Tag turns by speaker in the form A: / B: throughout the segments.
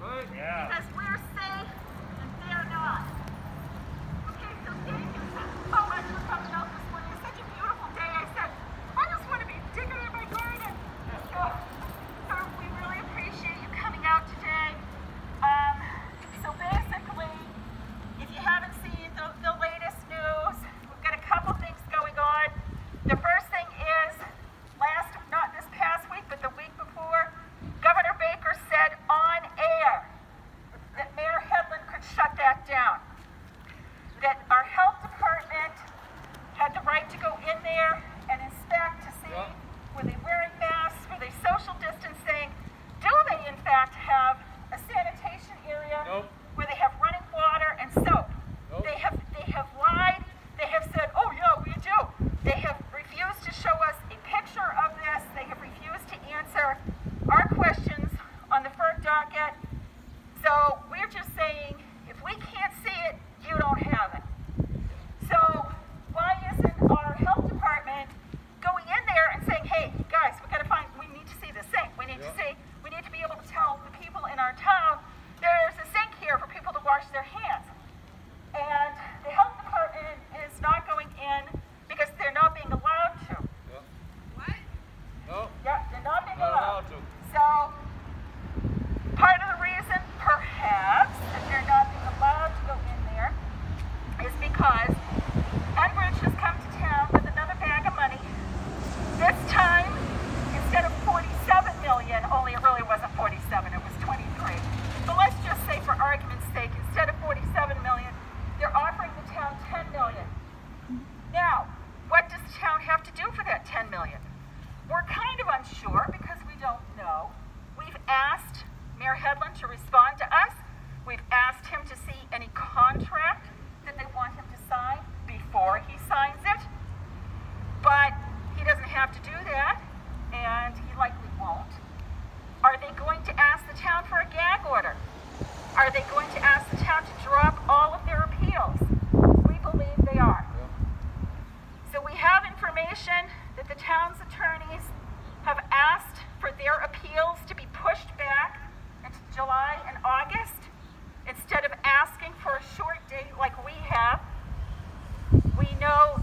A: Right?
B: Yeah.
C: Because we're safe and they're not. town to drop all of their appeals. We believe they are. So we have information that the town's attorneys have asked for their appeals to be pushed back into July and August instead of asking for a short date like we have. We know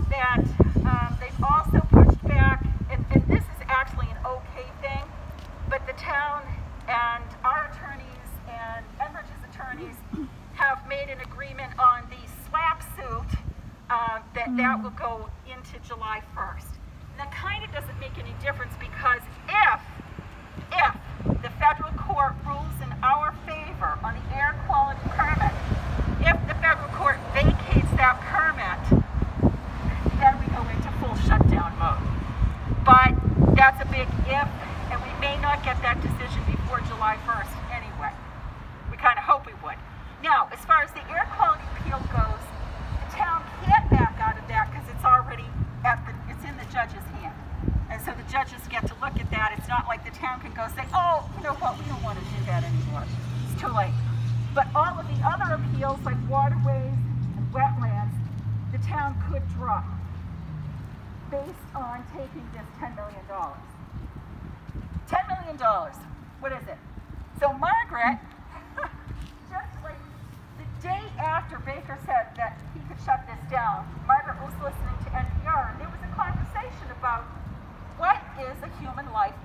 C: could drop based on taking this $10 million. $10 million, what is it? So Margaret, just like the day after Baker said that he could shut this down, Margaret was listening to NPR and there was a conversation about what is a human life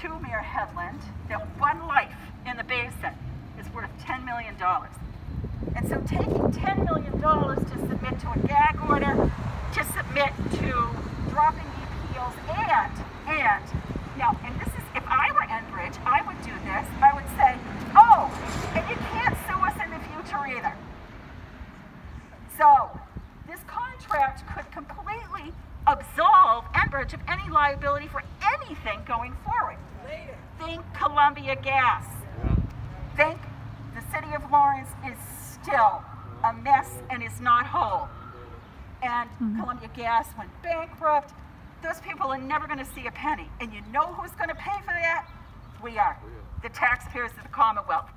C: two mere headland that one life in the basin is worth $10 million. And so taking $10 million to submit to a gag order, to submit to dropping the appeals, and, and, now, and this is, if I were Enbridge, I would do this. I would say, oh, and you -hmm. Columbia Gas went bankrupt. Those people are never going to see a penny. And you know who's going to pay for that? We are. The taxpayers of the Commonwealth.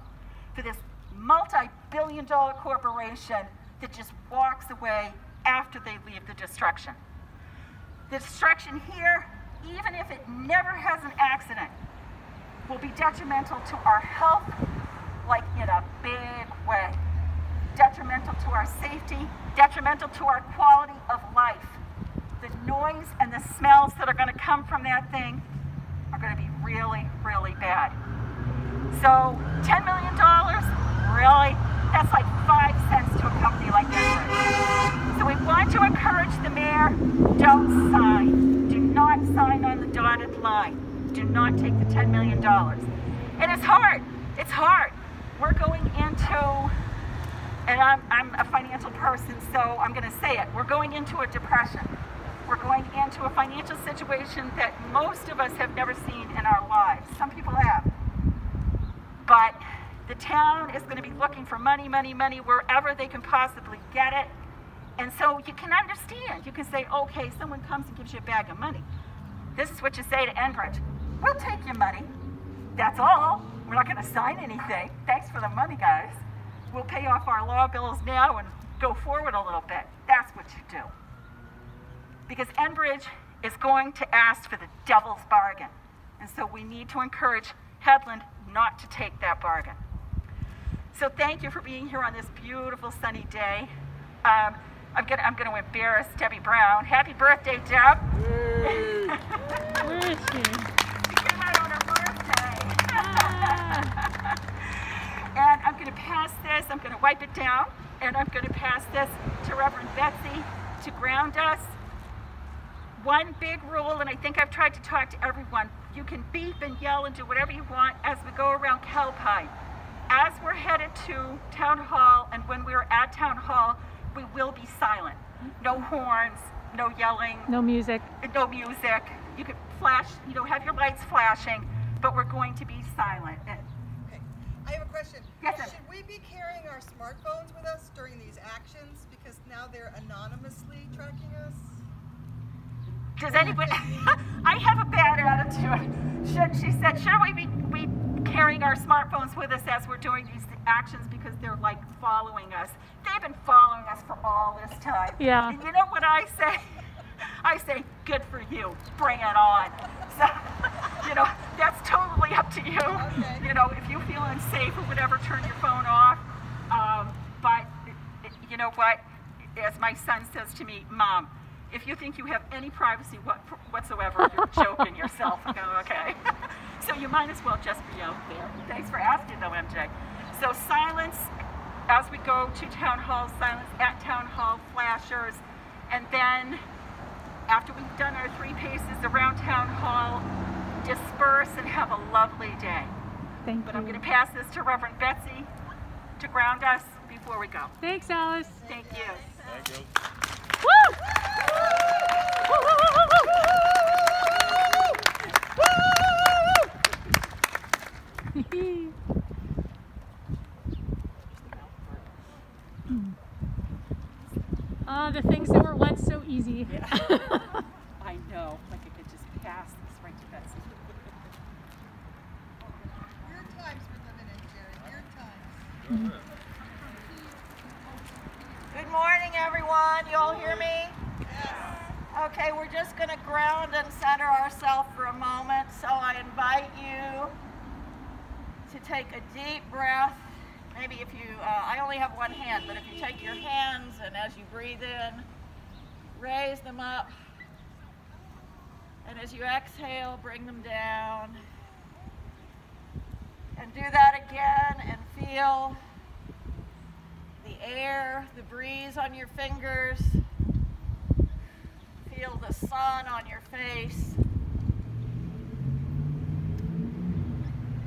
C: For this multi-billion dollar corporation that just walks away after they leave the destruction. The destruction here, even if it never has an accident, will be detrimental to our health like in a big way. Detrimental to our safety, detrimental to our quality of life. The noise and the smells that are going to come from that thing are going to be really, really bad. So, $10 million, really? That's like five cents to a company like this. So we want to encourage the mayor, don't sign. Do not sign on the dotted line do not take the $10 million. And it's hard. It's hard. We're going into, and I'm, I'm a financial person, so I'm going to say it. We're going into a depression. We're going into a financial situation that most of us have never seen in our lives. Some people have. But the town is going to be looking for money, money, money wherever they can possibly get it. And so you can understand. You can say, okay, someone comes and gives you a bag of money. This is what you say to Enbridge. We'll take your money. That's all. We're not going to sign anything. Thanks for the money, guys. We'll pay off our law bills now and go forward a little bit. That's what you do. Because Enbridge is going to ask for the devil's bargain. And so we need to encourage Hedlund not to take that bargain. So thank you for being here on this beautiful sunny day. Um, I'm gonna I'm gonna embarrass Debbie Brown. Happy birthday, Deb!
B: Is she?
C: and I'm going to pass this, I'm going to wipe it down, and I'm going to pass this to Reverend Betsy to ground us. One big rule, and I think I've tried to talk to everyone, you can beep and yell and do whatever you want as we go around Calpine. As we're headed to Town Hall, and when we're at Town Hall, we will be silent. No horns, no yelling.
B: No music.
C: No music. You can flash, you know, have your lights flashing, but we're going to be silent.
D: Okay. I have a question.
C: Yes,
D: Should we be carrying our smartphones with us during these actions because now they're anonymously tracking us?
C: Does anybody? I have a bad attitude. Should she said, should we be we carrying our smartphones with us as we're doing these actions because they're like following us? They've been following us for all this time.
B: Yeah.
C: And you know what I say? I say, good for you. Bring it on. So, you know, that's totally up to you.
D: Okay.
C: You know, if you feel unsafe or whatever, turn your phone off. Um, but you know what? As my son says to me, Mom, if you think you have any privacy what, whatsoever, you're joking yourself. Go, okay. so you might as well just be out there. Thanks for asking, though, MJ. So silence as we go to town hall, silence at town hall, flashers, and then after we've done our three paces around town hall, disperse and have a lovely day.
B: Thank
C: But
B: you.
C: But I'm going to pass this to Reverend Betsy to ground us before we go.
B: Thanks, Alice.
C: Thank you.
A: Thank you.
B: Woo! Ah, the things that were once so easy.
C: I know, like I could just pass this right to Betsy.
E: Morning, everyone. You all hear me? Yes. Okay, we're just going to ground and center ourselves for a moment. So I invite you to take a deep breath. Maybe if you, uh, I only have one hand, but if you take your hands and as you breathe in, raise them up. And as you exhale, bring them down. And do that again and feel the air, the breeze on your fingers. Feel the sun on your face.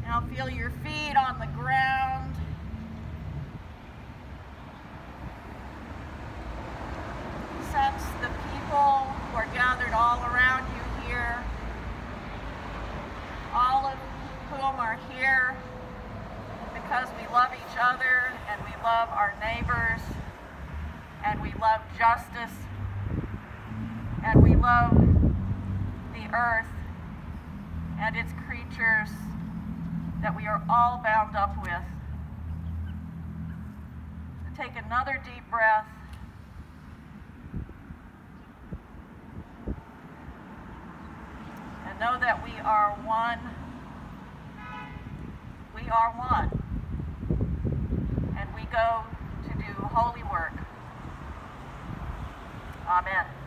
E: Now feel your feet on the ground. Sense the people who are gathered all around you here. All of whom are here because we love each other and we love our neighbors and we love justice and we love the earth and its creatures that we are all bound up with. Take another deep breath. And know that we are one. We are one go to do holy work. Amen.